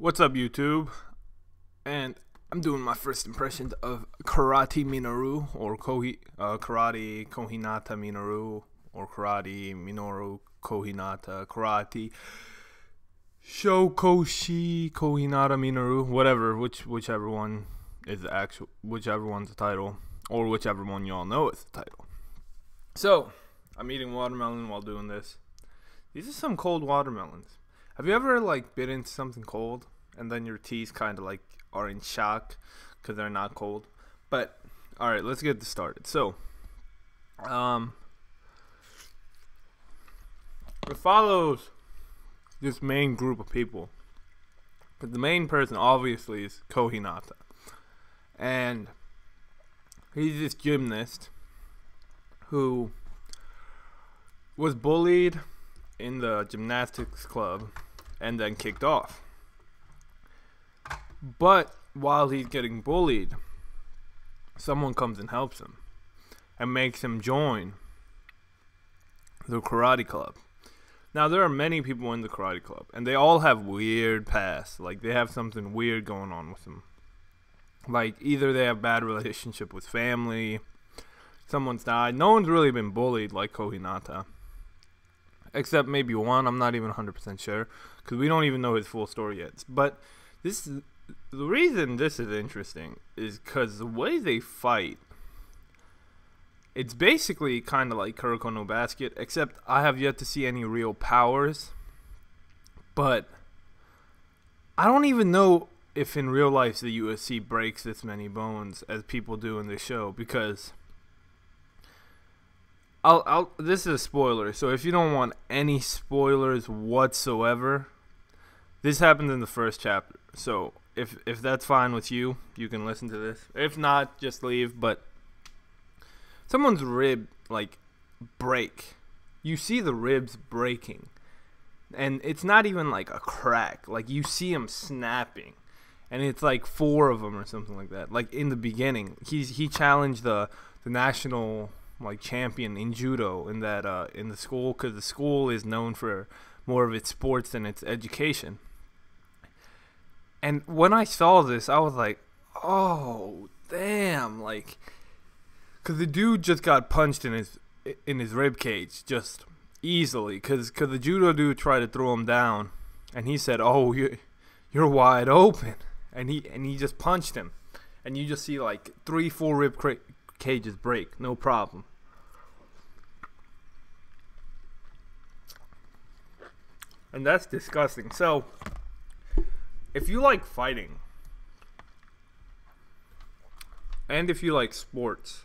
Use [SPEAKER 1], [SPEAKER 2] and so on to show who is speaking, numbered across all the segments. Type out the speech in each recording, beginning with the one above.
[SPEAKER 1] What's up, YouTube? And I'm doing my first impression of Karate Minoru or Kohi, uh, Karate Kohinata Minoru or Karate Minoru Kohinata Karate Shoukoushi Kohinata Minoru, whatever, which whichever one is the actual, whichever one's the title, or whichever one y'all know is the title. So, I'm eating watermelon while doing this. These are some cold watermelons. Have you ever like bit into something cold and then your teeth kind of like are in shock because they're not cold? But all right, let's get this started. So, um, it follows this main group of people. But the main person obviously is Kohinata. And he's this gymnast who was bullied in the gymnastics club and then kicked off. But while he's getting bullied, someone comes and helps him and makes him join the karate club. Now there are many people in the karate club and they all have weird past. Like they have something weird going on with them. Like either they have bad relationship with family, someone's died. No one's really been bullied like Kohinata except maybe one. I'm not even 100% sure because we don't even know his full story yet. But this the reason this is interesting is because the way they fight, it's basically kind of like Kuroko no Basket, except I have yet to see any real powers. But I don't even know if in real life the UFC breaks this many bones as people do in the show because I'll, I'll this is a spoiler so if you don't want any spoilers whatsoever this happened in the first chapter. So if if that's fine with you you can listen to this. If not just leave but someone's rib like break. You see the ribs breaking and it's not even like a crack. Like you see them snapping and it's like four of them or something like that. Like in the beginning he's he challenged the the national like champion in judo in that uh, in the school because the school is known for more of its sports than its education. And when I saw this, I was like, "Oh, damn!" Like, because the dude just got punched in his in his rib cage just easily. Because cause the judo dude tried to throw him down, and he said, "Oh, you you're wide open," and he and he just punched him, and you just see like three, four rib cra- cages break, no problem. And that's disgusting. So, if you like fighting, and if you like sports,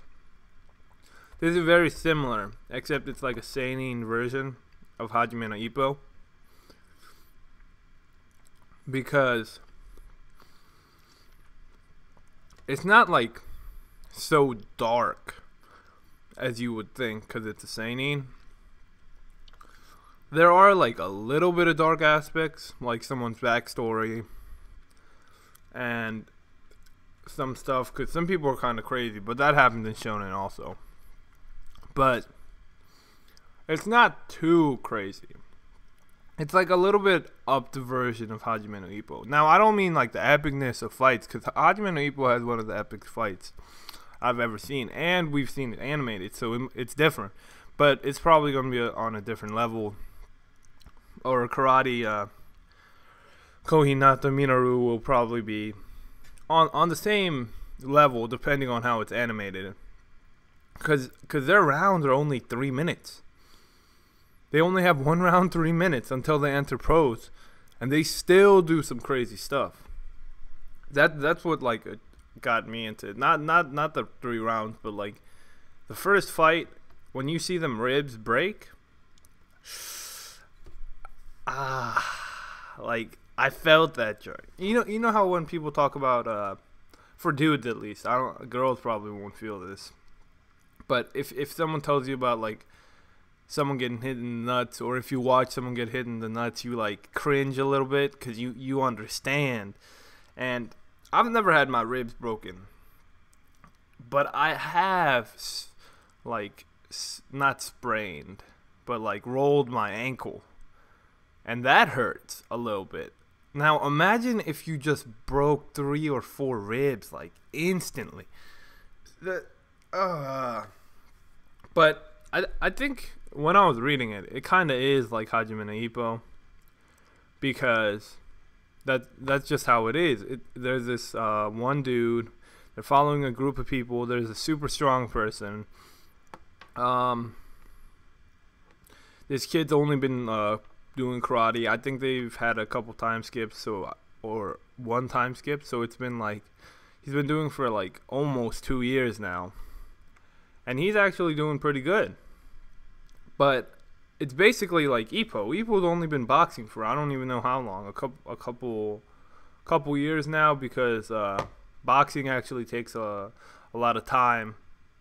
[SPEAKER 1] this is very similar, except it's like a seinen version of Hajime no Ippo. Because it's not like so dark as you would think because it's a seinen. There are like a little bit of dark aspects, like someone's backstory and some stuff. Because some people are kind of crazy, but that happens in Shonen also. But it's not too crazy. It's like a little bit up the version of Hajime no Ippo. Now, I don't mean like the epicness of fights, because Hajime no Ippo has one of the epic fights I've ever seen, and we've seen it animated, so it's different. But it's probably going to be on a different level. Or Karate uh, Kohinata Minoru will probably be on on the same level, depending on how it's animated. Because cause their rounds are only three minutes. They only have one round, three minutes until they enter pros, and they still do some crazy stuff. That that's what like got me into. Not not not the three rounds, but like the first fight when you see them ribs break. Ah, like I felt that joy. You know, you know how when people talk about uh, for dudes at least, I don't. Girls probably won't feel this, but if if someone tells you about like someone getting hit in the nuts, or if you watch someone get hit in the nuts, you like cringe a little bit because you you understand. And I've never had my ribs broken, but I have like not sprained, but like rolled my ankle, and that hurts a little bit. Now imagine if you just broke three or four ribs like instantly. The, uh, but I I think when I was reading it, it kind of is like Hajime no Ippo because that that's just how it is. It, there's this uh, one dude. They're following a group of people. There's a super strong person. Um, this kid's only been uh, doing karate. I think they've had a couple time skips, so or one time skip. So it's been like he's been doing for like almost two years now, and he's actually doing pretty good. But it's basically like Ippo. Ippo's only been boxing for I don't even know how long, a couple, a couple, couple years now, because uh, boxing actually takes a a lot of time,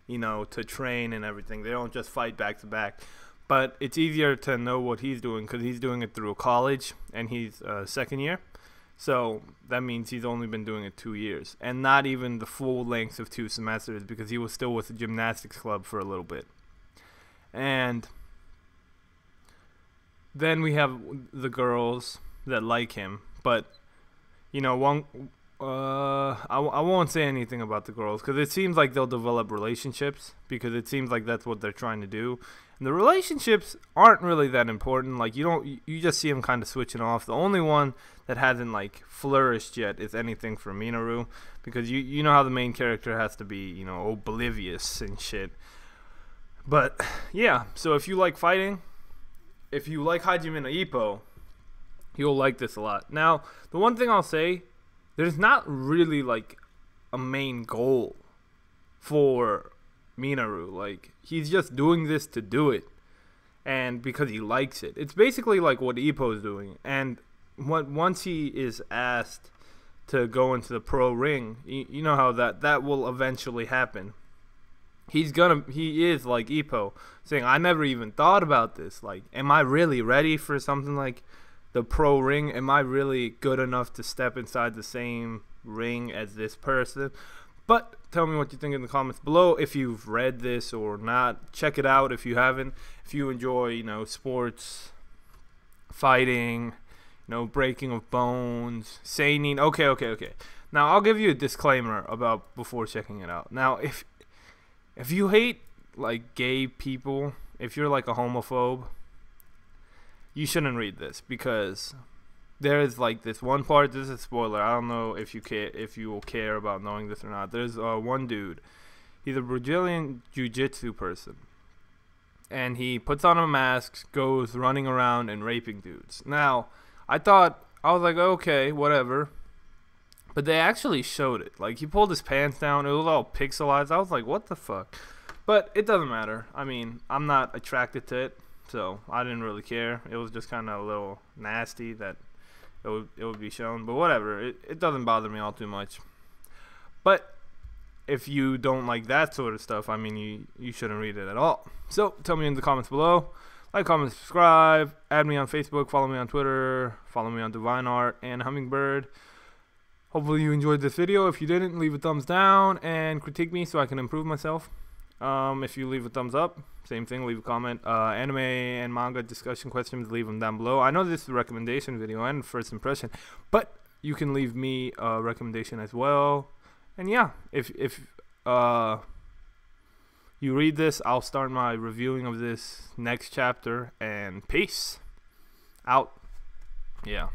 [SPEAKER 1] you know, to train and everything. They don't just fight back to back but it's easier to know what he's doing because he's doing it through college and he's uh, second year. So that means he's only been doing it two years and not even the full length of two semesters because he was still with the gymnastics club for a little bit. And then we have the girls that like him, but you know, one uh, I, I won't say anything about the girls because it seems like they'll develop relationships because it seems like that's what they're trying to do. And the relationships aren't really that important. Like you don't, you just see them kind of switching off. The only one that hasn't like flourished yet is anything for Minoru because you you know how the main character has to be you know oblivious and shit. But yeah, so if you like fighting, if you like Hajime no Ippo, you'll like this a lot. Now, the one thing I'll say there's not really like a main goal for Minoru. Like he's just doing this to do it, and because he likes it. It's basically like what Ippo's doing. And what once he is asked to go into the pro ring, you, you know how that that will eventually happen. He's gonna he is like Ippo saying, I never even thought about this. Like, am I really ready for something like the pro ring? Am I really good enough to step inside the same ring as this person? But tell me what you think in the comments below. If you've read this or not, check it out if you haven't. If you enjoy, you know, sports, fighting, you know, breaking of bones, seinen. Okay, okay, okay. Now I'll give you a disclaimer about before checking it out. Now, if if you hate like gay people, if you're like a homophobe, you shouldn't read this because there's like this one part. This is a spoiler. I don't know if you care if you will care about knowing this or not. There's uh, one dude. He's a Brazilian jiu-jitsu person, and he puts on a mask, goes running around and raping dudes. Now, I thought I was like, okay, whatever. But they actually showed it. Like he pulled his pants down. It was all pixelized. I was like, what the fuck? But it doesn't matter. I mean, I'm not attracted to it so I didn't really care. It was just kind of a little nasty that it would it would be shown, but whatever. It it doesn't bother me all too much. But if you don't like that sort of stuff, I mean, you you shouldn't read it at all. So tell me in the comments below. Like, comment, subscribe, add me on Facebook, follow me on Twitter, follow me on DeviantArt and Hummingbird. Hopefully you enjoyed this video. If you didn't, leave a thumbs down and critique me so I can improve myself. Um, if you leave a thumbs up, same thing, leave a comment. Uh, anime and manga discussion questions, leave them down below. I know this is a recommendation video and first impression, but you can leave me a recommendation as well. And yeah, if if uh, you read this, I'll start my reviewing of this next chapter. And peace out. Yeah.